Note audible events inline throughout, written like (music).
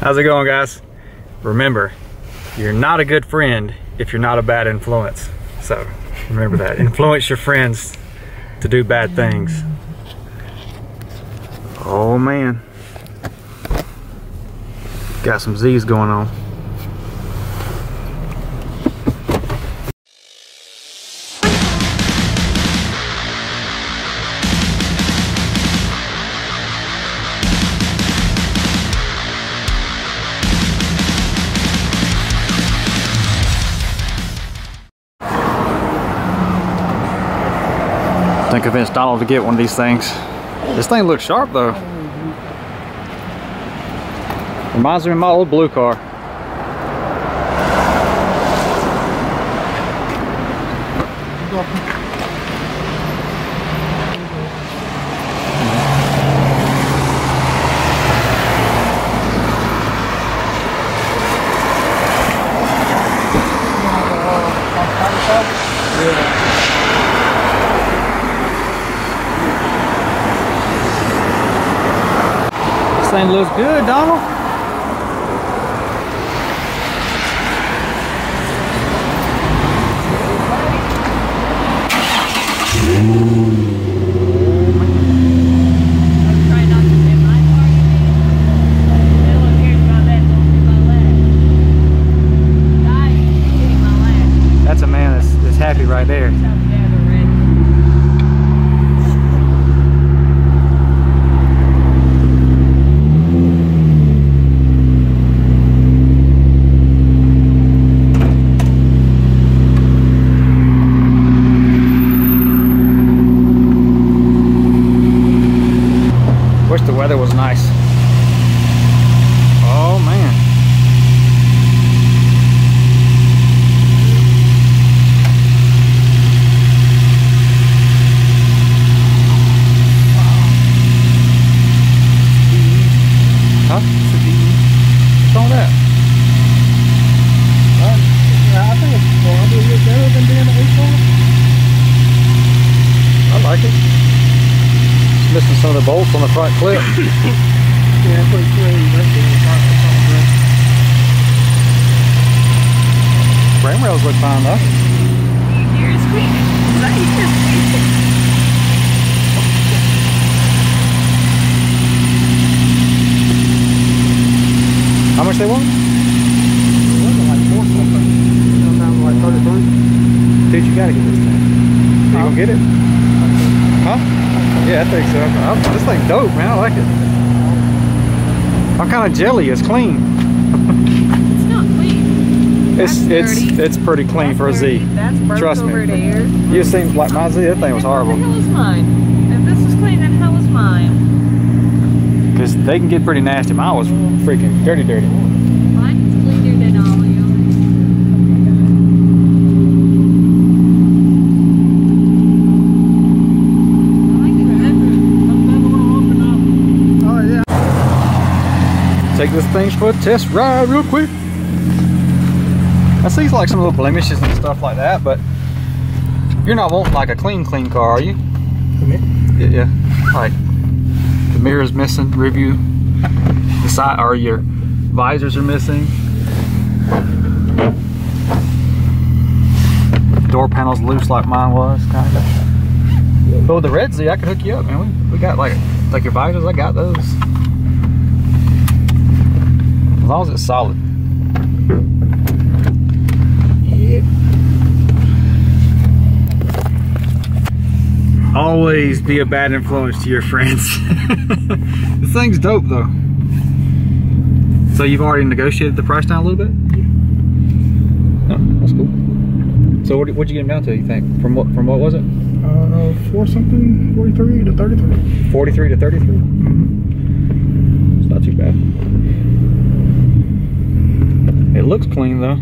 How's it going, guys? Remember, you're not a good friend if you're not a bad influence. So remember that. influence your friends to do bad things. Oh man. Got some Z's going on. I convinced Donald to get one of these things. This thing looks sharp though. Reminds me of my old blue car. This thing looks good, Donald. Try not to hit my car, you mean? No one cares about that, don't hit my leg. Die, hitting my leg. That's a man that's, that's happy right there. Wish the weather was nice. Oh man. Huh? What's with that? Yeah, I think it's probably better than being an A4. I like it. Missing some of the bolts on the front clip. Yeah, pretty crazy. Right there. It's not- it's not great. Frame rails look fine though. You hear it squeaking. Is that you hear it squeaking? How much they want? Like four something. You know, down to like 33. Dude, you gotta get this thing. You gonna get it? Huh? Yeah, I think so. I'm- this thing dope, man. I like it. I'm kind of jelly. It's clean. It's not clean. (laughs) It's That's it's dirty. it's pretty clean That's for a Z. That's Trust me. You seem like my Z. That thing was horrible. Hell is mine? If this is clean, then how is mine? Because they can get pretty nasty. Mine was freaking dirty, dirty. Mine is cleaner than all of yours. I like it better. Oh, yeah. Take this thing for a test ride real quick. I see like some little blemishes and stuff like that, but you're not wanting like a clean, clean car, are you? Yeah, yeah. Like the mirror's missing, review. the side or your visors are missing. Door panel's loose like mine was, kind of. But with the Red Z, I could hook you up, man. We, we got like like your visors, I got those. As long as it's solid. Always be a bad influence to your friends. (laughs) this thing's dope though. So you've already negotiated the price down a little bit? Yeah. Oh, that's cool. So what, what'd you get them down to, you think? From what from what was it? Uh, four something, 43 to 33. 43 to 33? It's not too bad. It looks clean though.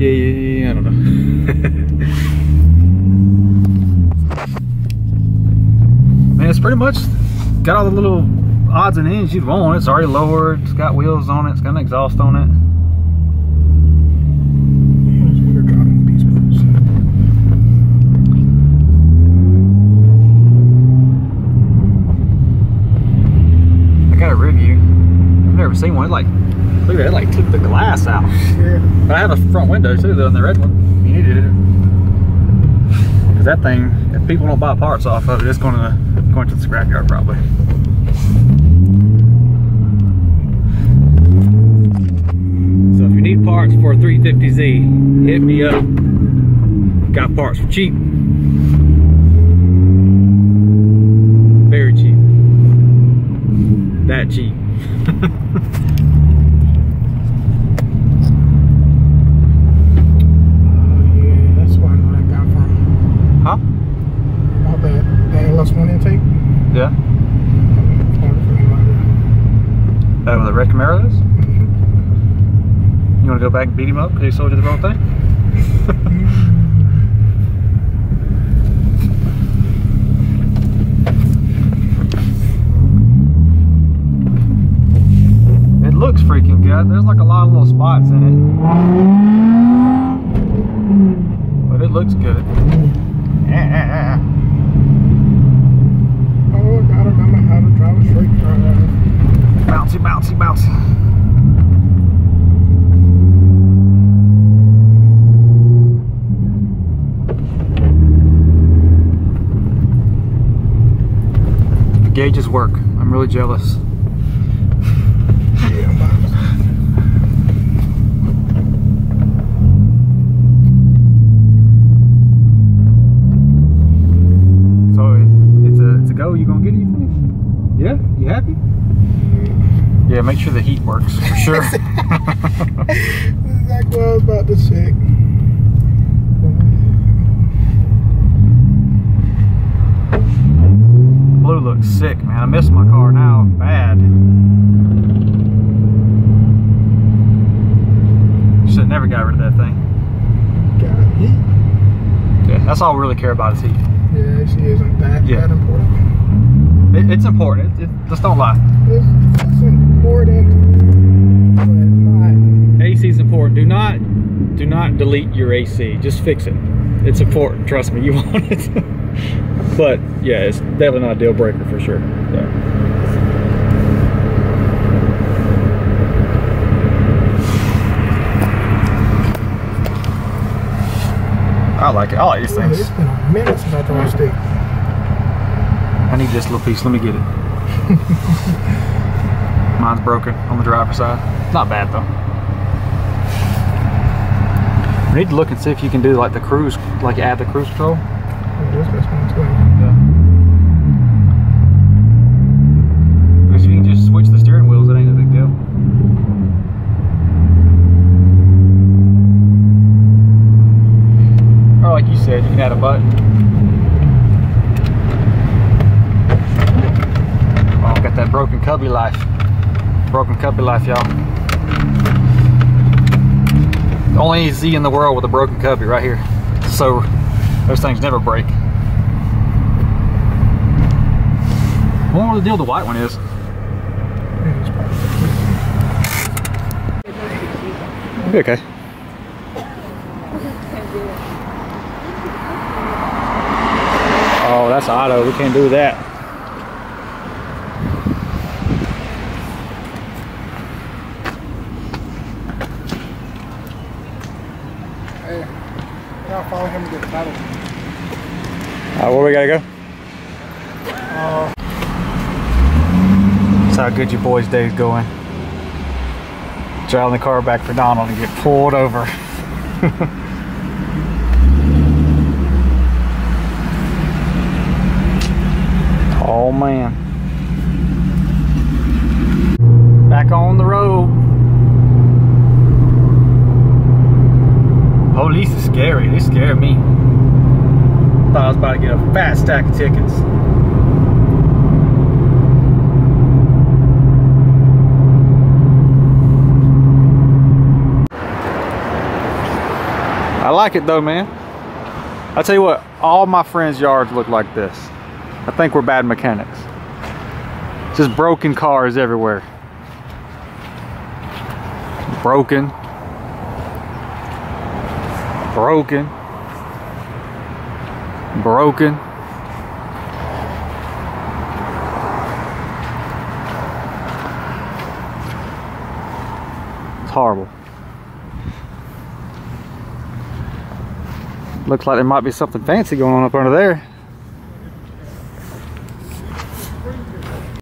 Yeah, yeah, yeah, I don't know. (laughs) Man, it's pretty much got all the little odds and ends you'd want. It's already lowered, it's got wheels on it, it's got an exhaust on it. It's weird driving with these boots. That rear view. I've never seen one. It like, look at that, it like took the glass out. Yeah. But I have a front window too, though, in the red one. You needed it. Because that thing, if people don't buy parts off of it, it's going to going to the scrapyard probably. So if you need parts for a 350Z, hit me up. Got parts for cheap. Very cheap. That cheap. Oh, yeah, that's why I know that got from. Huh? All that, that LS1 intake. Yeah. Ordered from him (laughs) like Yeah. That was a red Camaro is? Mhm. You want to go back and beat him up because he sold you the wrong thing? Freaking. There's like a lot of little spots in it. But it looks good. Yeah. (laughs) Oh, I gotta remember how to drive a straight drive. Bouncy, bouncy, bouncy. The gauges work. I'm really jealous. Yeah. You happy? Yeah. Make sure the heat works for sure. That's (laughs) (laughs) exactly what I was about to say. Blue looks sick, man. I miss my car now bad. Should never got rid of that thing. Got heat. Yeah, that's all we really care about is heat. Yeah, she isn't that, Yeah. that important. It, it's important. It, it, just don't lie. It's, it's important, but not. AC is important. Do not, do not delete your AC. Just fix it. It's important. Trust me, you (laughs) want it. but yeah, it's definitely not a deal breaker for sure. So. I like it. I like these Man, things. it's been a minute since I drove a stick. I need this little piece. Let me get it. (laughs) Mine's broken on the driver's side. Not bad though. We need to look and see if you can do like the cruise, like add the cruise control. Yeah, this one too. Yeah. Because if you can just switch the steering wheels, it ain't a big deal. Or like you said, you can add a button. Oh, got that broken cubby life. Broken cubby life, y'all. The only Z in the world with a broken cubby right here. So those things never break. I wonder what the deal the white one is. Probably- Be okay. Oh, that's auto. We can't do that. Hey, I'll follow him to get the title. Uh, where we gotta go? That's how good your boy's day's going. Driving the car back for Donald and get pulled over. (laughs) oh man. Back on the road. Police is scary. They scare me. Thought I was about to get a fat stack of tickets. I like it though, man. I tell you what, all my friends' yards look like this. I think we're bad mechanics. Just broken cars everywhere. Broken broken. Broken. It's horrible. Looks like there might be something fancy going on up under there.